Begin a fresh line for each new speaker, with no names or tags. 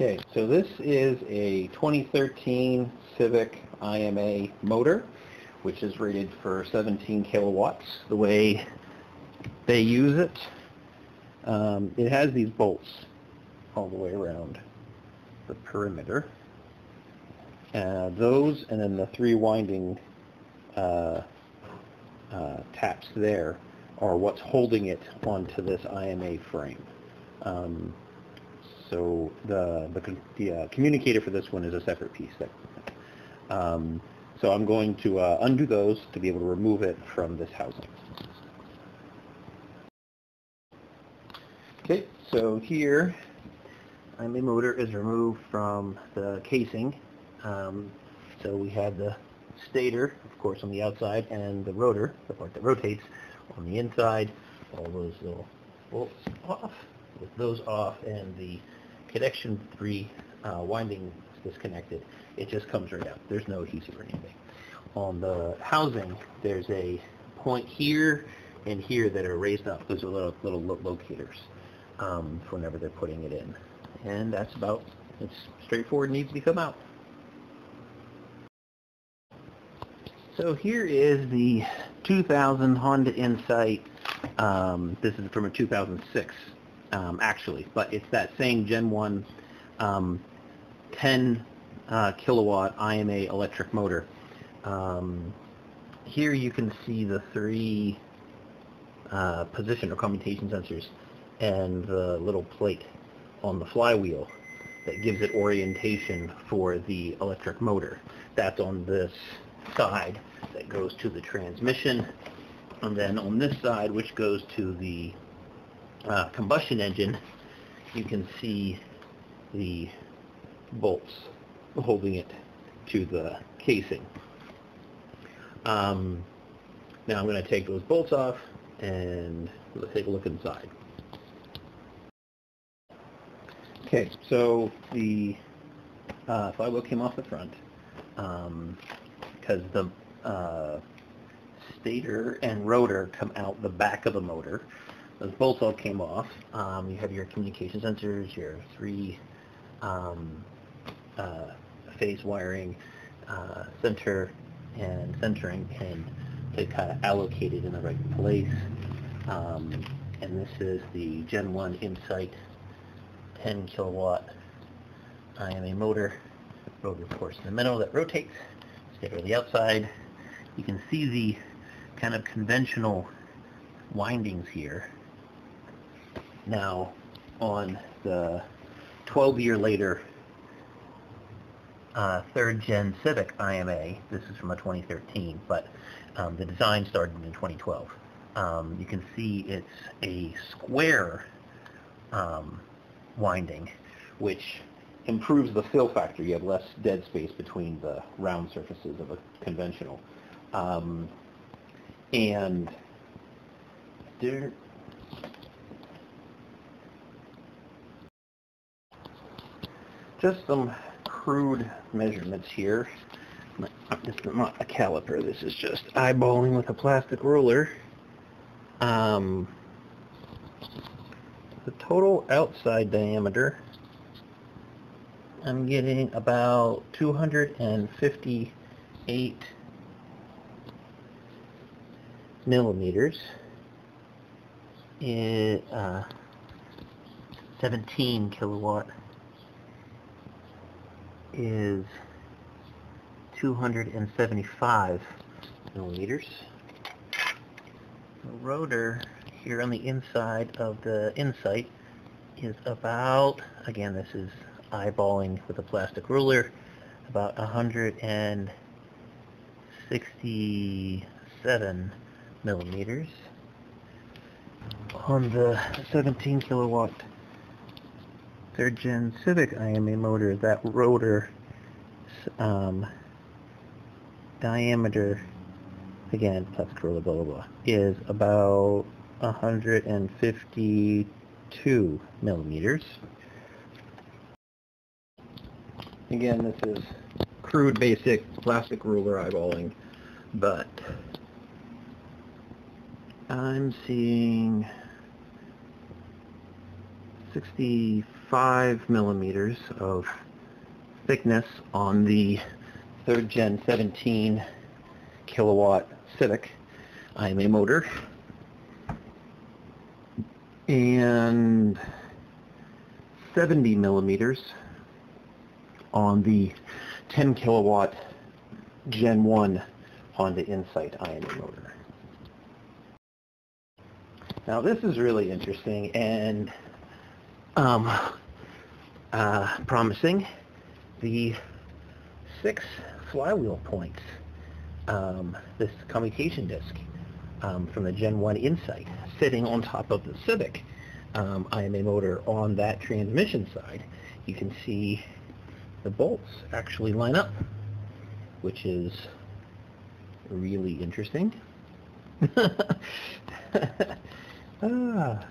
Okay, so this is a 2013 Civic IMA motor, which is rated for 17 kilowatts, the way they use it. Um, it has these bolts all the way around the perimeter. Uh, those and then the three winding uh, uh, taps there are what's holding it onto this IMA frame. Um, so the the, the uh, commutator for this one is a separate piece. That, um, so I'm going to uh, undo those to be able to remove it from this housing. Okay, so here, IMA motor is removed from the casing. Um, so we have the stator, of course, on the outside, and the rotor, the part that rotates, on the inside. All those little bolts off, with those off, and the connection three uh, winding disconnected. It just comes right out. There's no adhesive or anything. On the housing, there's a point here and here that are raised up. Those are little little lo- locators um, for whenever they're putting it in. And that's about, it's straightforward, needs to come out. So here is the 2000 Honda Insight. Um, this is from a 2006, um, actually, but it's that same Gen 1 um, 10 uh, kilowatt IMA electric motor. Um, here you can see the three uh, position or commutation sensors and the little plate on the flywheel that gives it orientation for the electric motor. That's on this side that goes to the transmission. And then on this side, which goes to the uh, combustion engine, you can see the bolts holding it to the casing. Um, now I'm going to take those bolts off and let's take a look inside. Okay, so the uh, flywheel came off the front because the uh, stator and rotor come out the back of the motor. Those bolts all came off. Um, you have your commutation sensors, your three um, uh, phase wiring, uh, center and centering pin to kind of allocate it in the right place. Um, and this is the Gen 1 Insight 10 kilowatt IMA motor. Rotor, of course, in the middle that rotates. Stator on the outside. You can see the kind of conventional windings here. Now, on the 12 year later uh, third gen Civic IMA, this is from a 2013, but um, the design started in 2012. Um, you can see it's a square um, winding, which improves the fill factor. You have less dead space between the round surfaces of a conventional. Um, and there, just some crude measurements here. Is not a caliper. This is just eyeballing with a plastic ruler. Um, the total outside diameter, I'm getting about 258 millimeters. It, uh, 17 kilowatt is 275 millimeters. The rotor here on the inside of the Insight is about, again this is eyeballing with a plastic ruler, about 167 millimeters. On the 17 kilowatt third gen Civic IMA motor, that rotor um, diameter, again, plastic roller, blah, blah, blah, is about 152 millimeters. Again, this is crude, basic plastic ruler eyeballing, but I'm seeing 65 millimeters of thickness on the third gen 17 kilowatt Civic. IMA motor. And 70 millimeters on the 10 kilowatt Gen 1 Honda Insight. IMA motor. Now this is really interesting and um, uh, promising. The six flywheel points, um, this commutation disc um, from the Gen 1 Insight sitting on top of the Civic um, IMA motor on that transmission side. You can see the bolts actually line up, which is really interesting. ah.